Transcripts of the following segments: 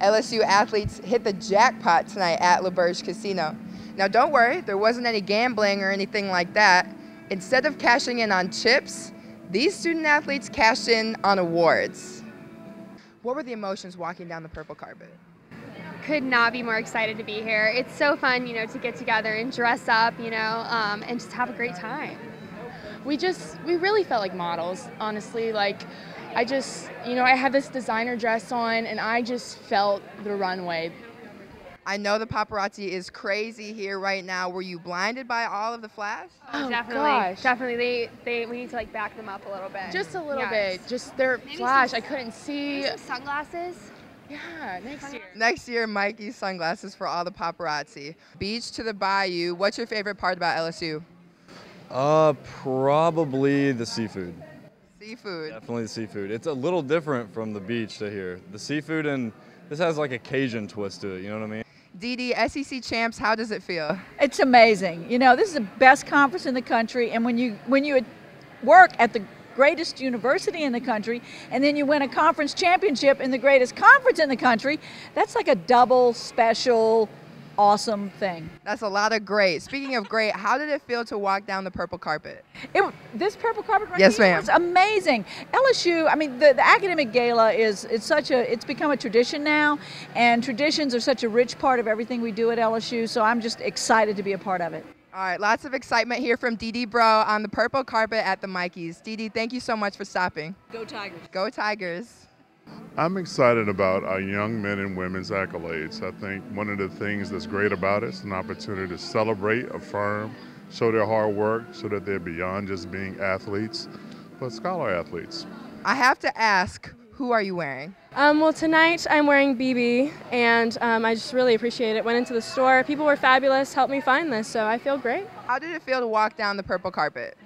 LSU athletes hit the jackpot tonight at L'Auberge Casino. Now, don't worry, there wasn't any gambling or anything like that. Instead of cashing in on chips, these student athletes cashed in on awards. What were the emotions walking down the purple carpet? Could not be more excited to be here. It's so fun, you know, to get together and dress up, you know, um, and just have a great time. We just, we really felt like models, honestly. Like, I just, you know, I had this designer dress on and I just felt the runway. I know the paparazzi is crazy here right now. Were you blinded by all of the flash? Oh, Oh, definitely, gosh. definitely. They, they, we need to like back them up a little bit. Just a little Yes. bit. Just their Maybe flash. some- I couldn't see. Maybe some sunglasses. Yeah, next year. Next year, Mikey's sunglasses for all the paparazzi. Beach to the bayou. What's your favorite part about LSU? Uh, probably the seafood. Seafood. Definitely the seafood. It's a little different from the beach to here. The seafood and this has like a Cajun twist to it. You know what I mean? DD, SEC champs, how does it feel? It's amazing. You know, this is the best conference in the country, and when you when you work at the greatest university in the country, and then you win a conference championship in the greatest conference in the country, that's like a double special, awesome thing. That's a lot of great. Speaking of great, how did it feel to walk down the purple carpet? It, this purple carpet right Yes, here was amazing. LSU, I mean, the, the academic gala is it's such a it's become a tradition now, and traditions are such a rich part of everything we do at LSU. So I'm just excited to be a part of it. All right, lots of excitement here from DD Breaux on the purple carpet at the Mikeys. DD, thank you so much for stopping. Go Tigers! Go Tigers. I'm excited about our young men and women's accolades. I think one of the things that's great about it is an opportunity to celebrate, affirm, show their hard work so that they're beyond just being athletes, but scholar athletes. I have to ask, who are you wearing? Um, well, tonight I'm wearing BB, and um, I just really appreciate it. Went into the store, people were fabulous, helped me find this, so I feel great. How did it feel to walk down the purple carpet?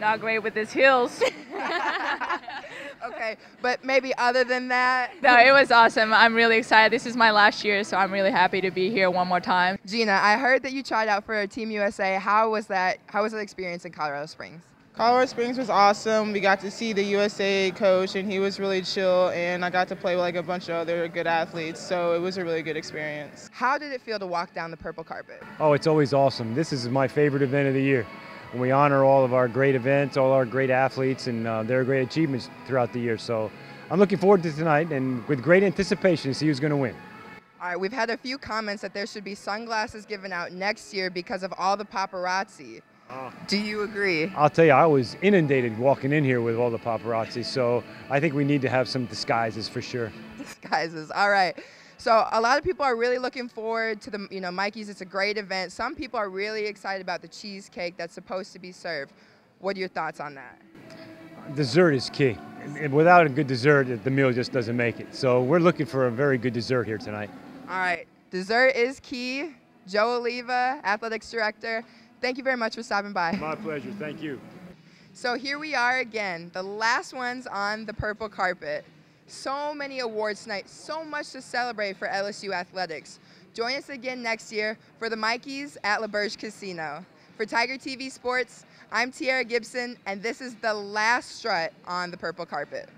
Not great with his heels. Okay, but maybe other than that, No, it was awesome. I'm really excited. This is my last year, so I'm really happy to be here one more time. Gina, I heard that you tried out for Team USA. How was that? How was the experience in Colorado Springs? Colorado Springs was awesome. We got to see the USA coach, and he was really chill. And I got to play with like a bunch of other good athletes, so it was a really good experience. How did it feel to walk down the purple carpet? Oh, it's always awesome. This is my favorite event of the year. And we honor all of our great events, all our great athletes, and uh, their great achievements throughout the year. So I'm looking forward to tonight and with great anticipation to see who's going to win. All right, we've had a few comments that there should be sunglasses given out next year because of all the paparazzi. Do you agree? I'll tell you, I was inundated walking in here with all the paparazzi. So I think we need to have some disguises for sure. Disguises. All right. So a lot of people are really looking forward to the, you know, Mikey's. It's a great event. Some people are really excited about the cheesecake that's supposed to be served. What are your thoughts on that? Dessert is key. And Without a good dessert, the meal just doesn't make it. So we're looking for a very good dessert here tonight. All right. Dessert is key. Joe Alleva, athletics director. Thank you very much for stopping by. My pleasure. Thank you. So here we are again, the last ones on the purple carpet. So many awards tonight, so much to celebrate for LSU athletics. Join us again next year for the Mikeys at L'Auberge Casino. For Tiger TV Sports, I'm Tiara Gibson, and this is the last strut on the purple carpet.